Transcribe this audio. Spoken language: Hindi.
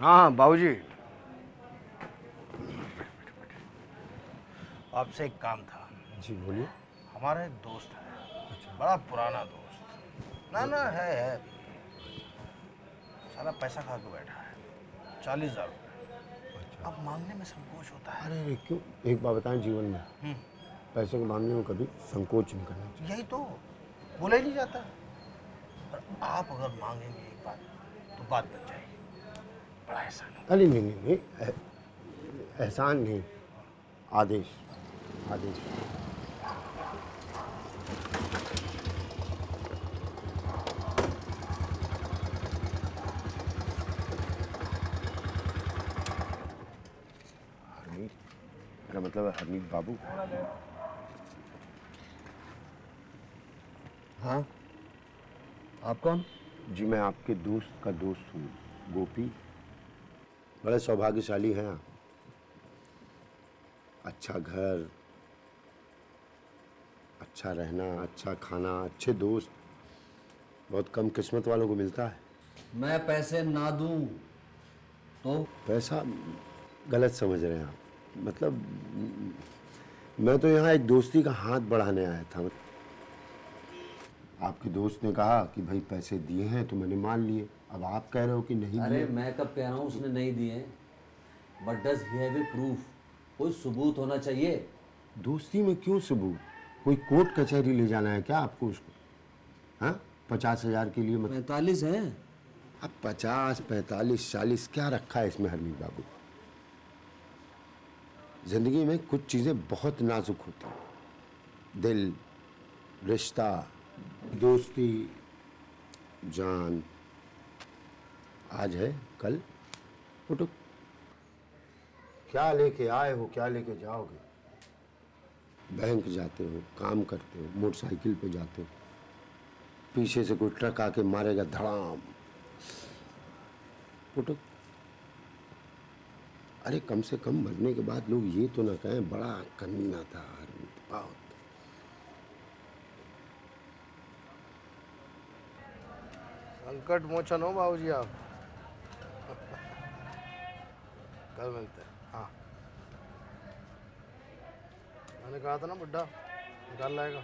हाँ हाँ बाबू बाबूजी। आपसे एक काम था। जी बोलिए। हमारा एक दोस्त है। अच्छा। बड़ा पुराना दोस्त। ना ना है है। सारा पैसा खा के बैठा है। चालीस हज़ार रुपये अब मांगने में संकोच होता है। अरे क्यों? एक बात बताएँ जीवन में। हम्म, पैसे के मामले में कभी संकोच नहीं करना चाहिए। यही तो बोला ही नहीं जाता। पर आप अगर मांगेंगे एक बात तो बात बन बड़ा एहसान अरे नहीं नहीं नहीं एह- एहसान नहीं। आदेश आदेश। मेरा मतलब है हरमीत बाबू। हाँ? आप कौन? जी मैं आपके दोस्त का दोस्त हूँ गोपी। बड़े सौभाग्यशाली हैं आप। अच्छा घर अच्छा रहना अच्छा खाना अच्छे दोस्त बहुत कम किस्मत वालों को मिलता है। मैं पैसे ना दूँ तो? पैसा गलत समझ रहे हैं आप। मतलब मैं तो यहाँ एक दोस्ती का हाथ बढ़ाने आया था। आपके दोस्त ने कहा कि भाई पैसे दिए हैं तो मैंने मान लिए। अब आप कह रहे हो कि नहीं अरे मैं कब कह रहा हूँ उसने नहीं दिए। But does he have a proof कोई सबूत होना चाहिए? दोस्ती में क्यों सबूत? कोई कोर्ट कचहरी ले जाना है क्या आपको उसको? हाँ? पचास हज़ार के लिए मतलब पैंतालीस है। अब पचास पैंतालीस चालीस क्या रखा है इसमें हरमीत बाबू? ज़िंदगी में कुछ चीज़ें बहुत नाजुक होती हैं। दिल रिश्ता दोस्ती, जान, आज है, कल, उठो। क्या लेके आए हो, क्या लेके जाओगे? बैंक जाते हो, काम करते हो, मोटरसाइकिल पे जाते हो, पीछे से कोई ट्रक आके मारेगा, धड़ाम। उठो। अरे, कम से कम मरने के बाद लोग ये तो ना कहें, बड़ा कमीना था बहुत। संकट मोचन हो बाबू जी आप। कल मिलते हैं। हाँ। मैंने कहा था ना बुढ़ा निकाल लाएगा।